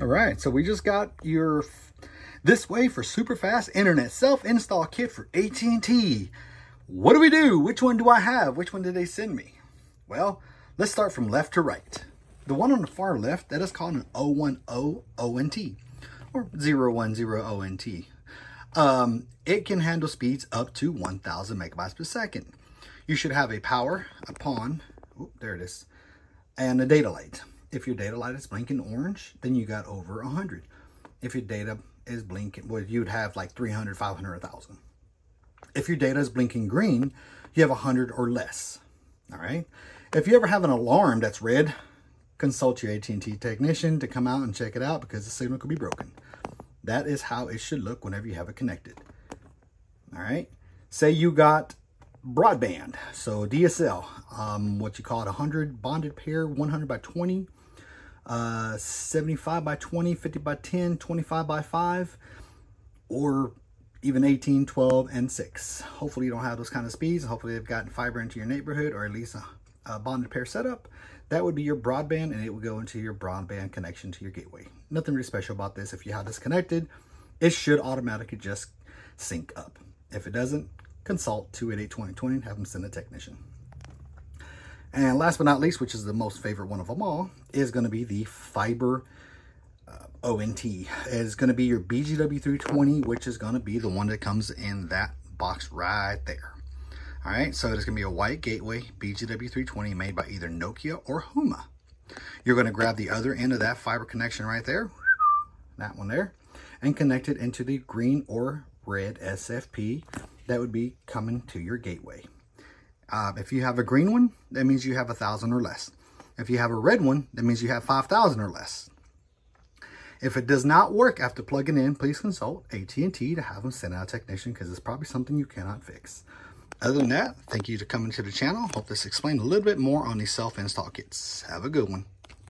All right, so we just got your this way for super fast internet self-install kit for AT&T. What do we do? Which one do I have? Which one did they send me? Well, let's start from left to right. The one on the far left, that is called an 010 ONT or 010 ONT. Um, it can handle speeds up to 1000 megabytes per second. You should have a power, a PON, oh, there it is, and a data light. If your data light is blinking orange, then you got over 100. If your data is blinking, well, you'd have like 300, 500, 1000. If your data is blinking green, you have 100 or less. All right. If you ever have an alarm that's red, consult your AT&T technician to come out and check it out because the signal could be broken. That is how it should look whenever you have it connected. All right. Say you got broadband, so DSL, um, what you call it, 100 bonded pair, 100 by 20, uh, 75 by 20, 50 by 10, 25 by 5, or even 18, 12, and 6. Hopefully you don't have those kind of speeds. Hopefully they've gotten fiber into your neighborhood or at least a, a bonded pair setup. That would be your broadband and it would go into your broadband connection to your gateway. Nothing really special about this. If you have this connected, it should automatically just sync up. If it doesn't, consult 288-2020 and have them send a technician. And last but not least, which is the most favorite one of them all, is going to be the fiber uh, ONT. It's going to be your BGW320, which is going to be the one that comes in that box right there. All right, so it's going to be a white gateway BGW320 made by either Nokia or Humax. You're going to grab the other end of that fiber connection right there, that one there, and connect it into the green or red SFP that would be coming to your gateway. Uh, if you have a green one, that means you have a thousand or less. If you have a red one, that means you have 5,000 or less. If it does not work after plugging in, please consult AT&T to have them send out a technician because it's probably something you cannot fix. Other than that, thank you for coming to the channel. Hope this explained a little bit more on these self-install kits. Have a good one.